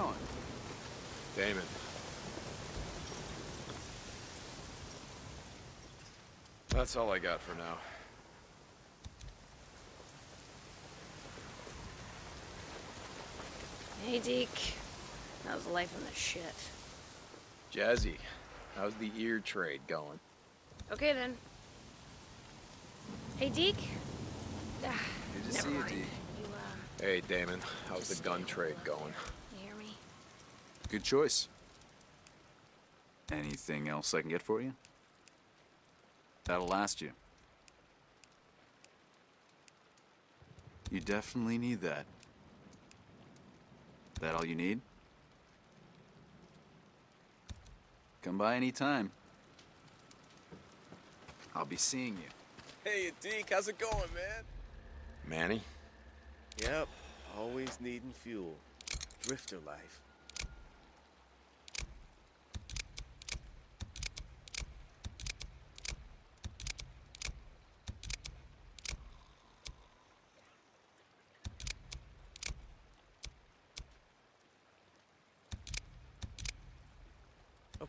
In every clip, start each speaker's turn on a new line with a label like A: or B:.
A: how's it going?
B: Damon. That's all I got for now.
C: Hey, Deke. How's life in the shit?
B: Jazzy, how's the ear trade going?
C: Okay, then. Hey, Deke. Ah,
A: Good to
C: never
A: see you. Deke.
C: You, uh,
B: Hey, Damon, how's the gun trade
C: away.
B: going?
C: You hear me?
A: Good choice. Anything else I can get for you? That'll last you. You definitely need that. That all you need? Come by anytime. I'll be seeing you.
D: Hey, Deke, how's it going, man?
B: Manny?
D: Yep, always needing fuel. Drifter life.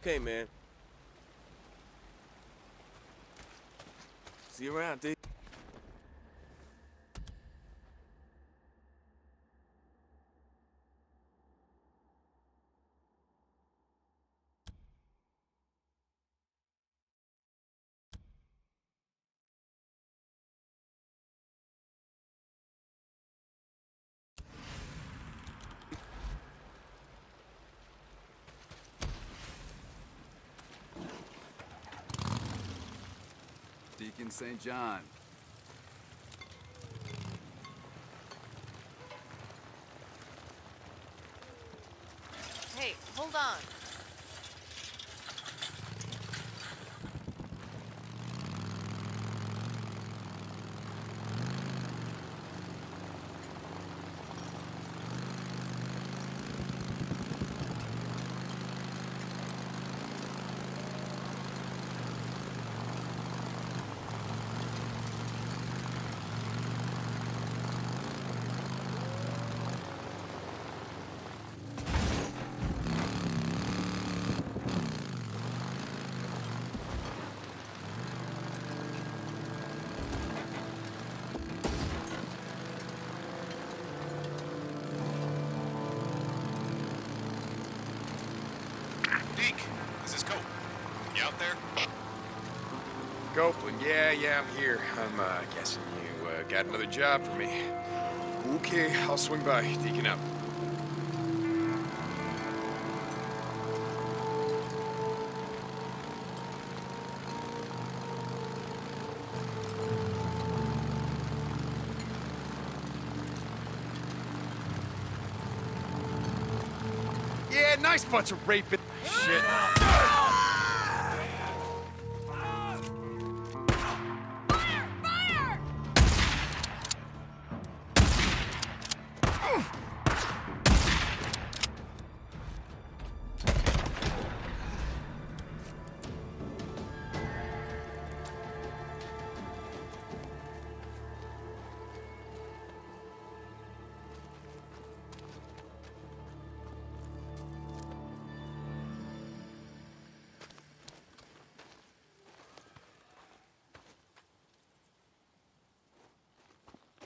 D: Okay, man. See you around, Deke.
A: St. John.
E: Hey, hold on.
B: Yeah, yeah, I'm here. I'm uh, guessing you uh, got another job for me. Okay, I'll swing by. Deacon up. Yeah, nice bunch of raping shit.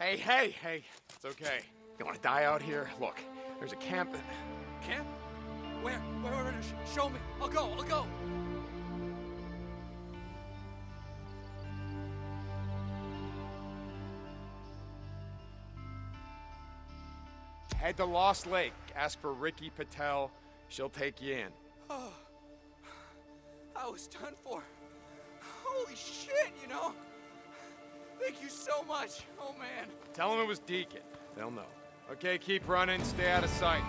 B: Hey, hey, hey. It's okay. You want to die out here? Look, there's a camp.
F: Camp? Where? Where? Where? where? Sh- Show me. I'll go. I'll go.
B: Head to Lost Lake. Ask for Rikki Patel. She'll take you in.
F: Oh, I was done for. Holy shit, you know? Thank you so much. Oh, man.
B: Tell them it was Deacon. They'll know. Okay, keep running. Stay out of sight.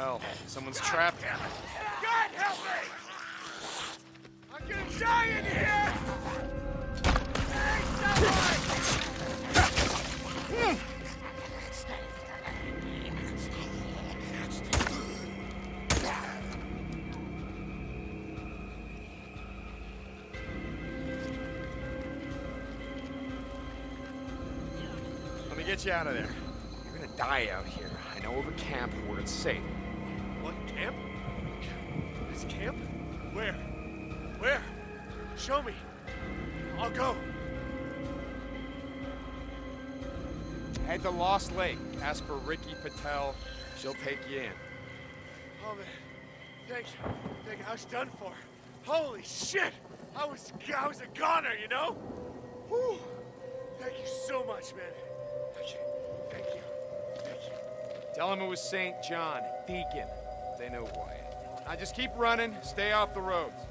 B: Hell? Someone's trapped.
F: God help me! I'm gonna die in here! Hey, someone!
B: Let me get you out of there. You're gonna die out here. I know of a camp where it's safe. To Lost Lake. Ask for Rikki Patel. She'll take you in.
G: Oh man, thank you. Thank you. I was done for. Holy shit! I was I was a goner, you know. Whew. Thank you so much, man. Thank you. Thank you. Thank you.
B: Tell him it was St. John, Deacon. They know who I. Now just keep running. Stay off the roads.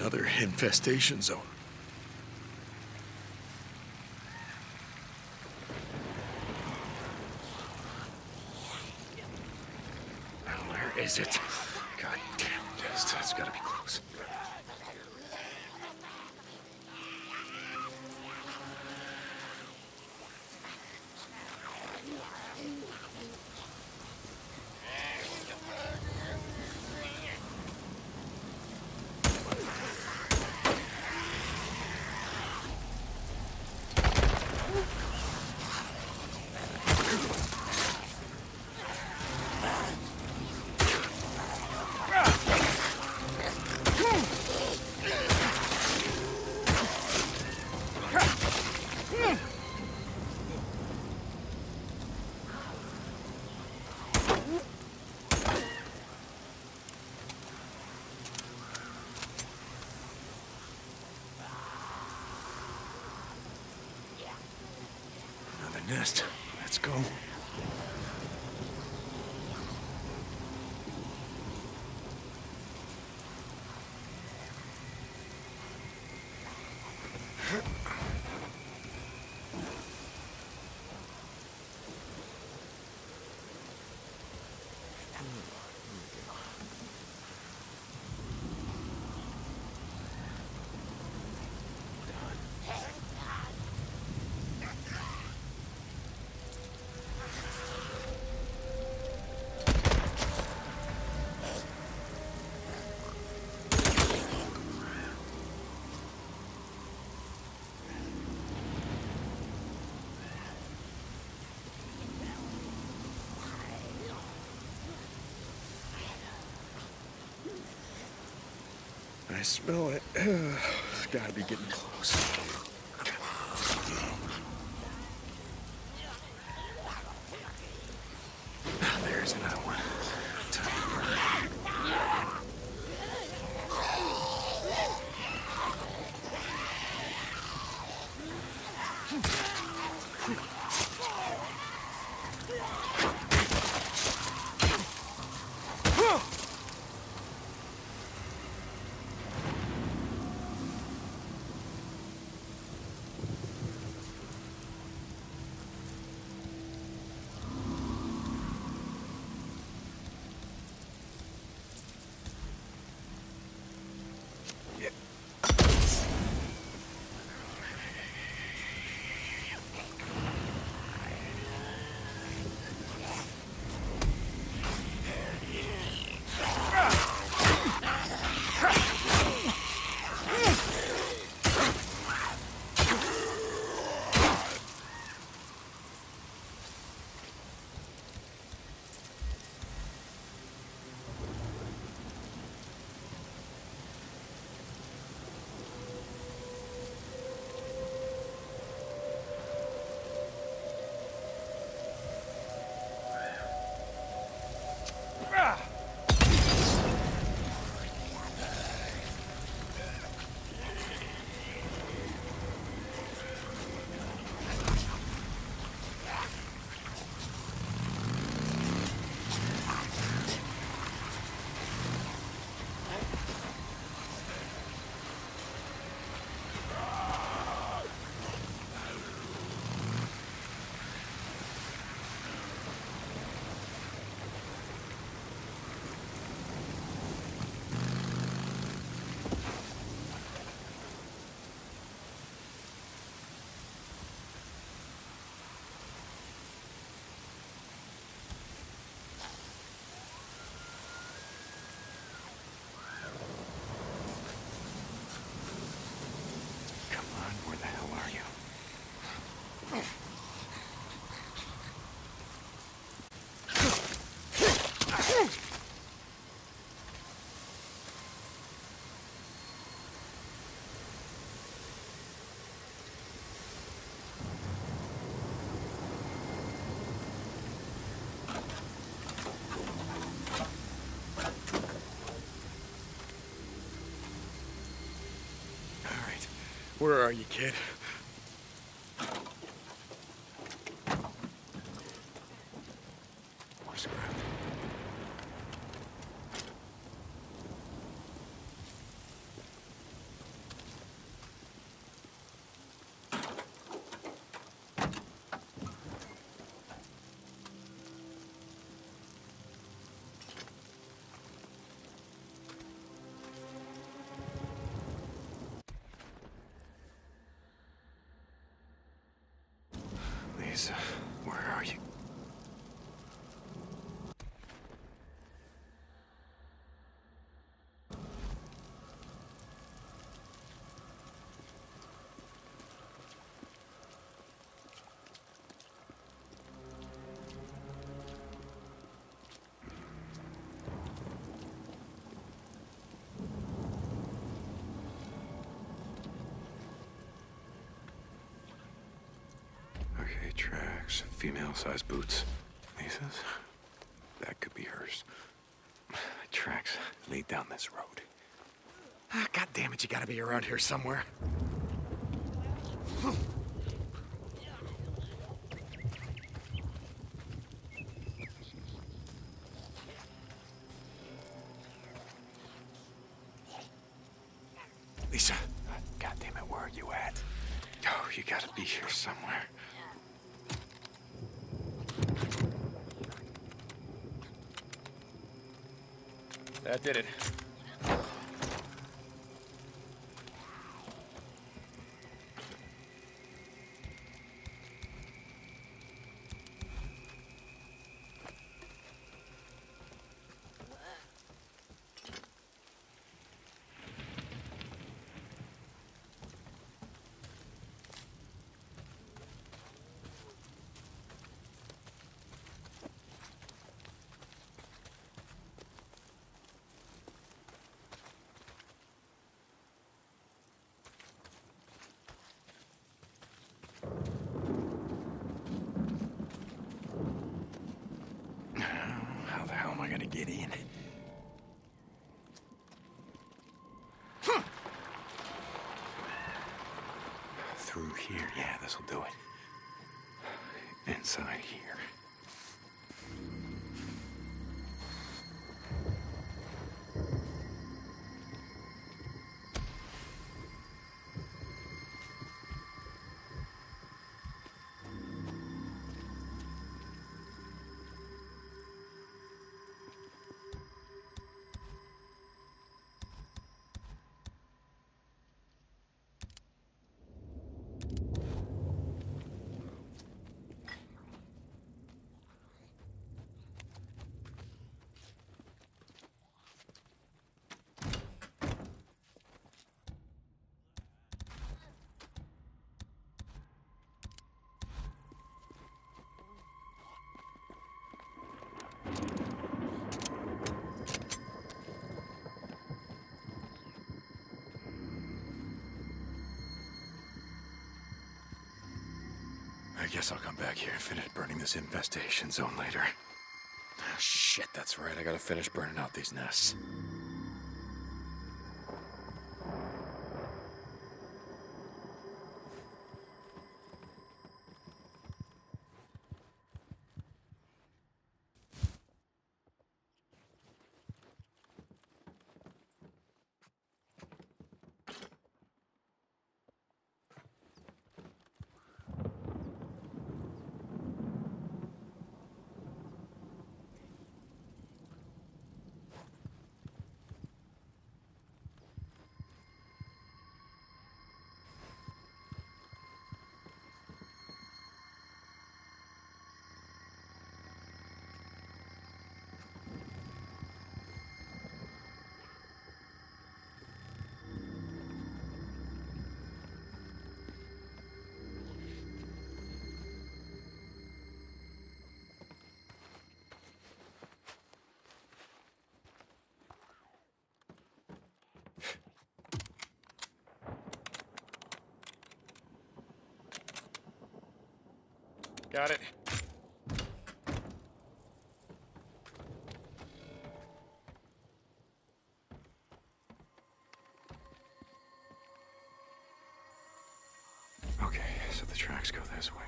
H: Another infestation zone. Where is it? God damn. It's, it's gotta be close. Nest. Let's go. I smell it. It's gotta be getting close. Where are you, kid? Lisa, where are you? Okay, Female-sized boots. Lisa's? That could be hers. Tracks lead down this road. Ah, God damn it, you gotta be around here somewhere. Lisa, God damn it, where are you at? Oh, you gotta be here somewhere. That did it. How the in? Through here, yeah, this'll do it. Inside here. Guess I'll come back here and finish burning this infestation zone later. Ah, shit, that's right. I gotta finish burning out these nests.
B: Got it.
H: Okay, so the tracks go this way.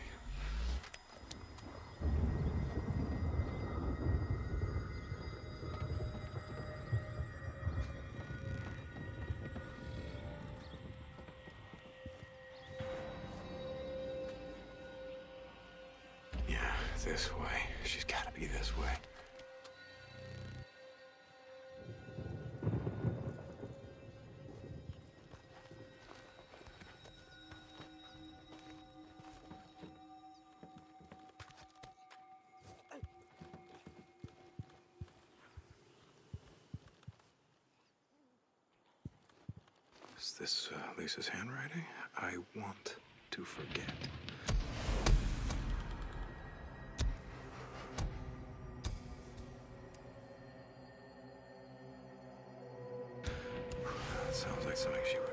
H: This way. She's gotta be this way. Is this uh, Lisa's handwriting? I want to forget. like something she.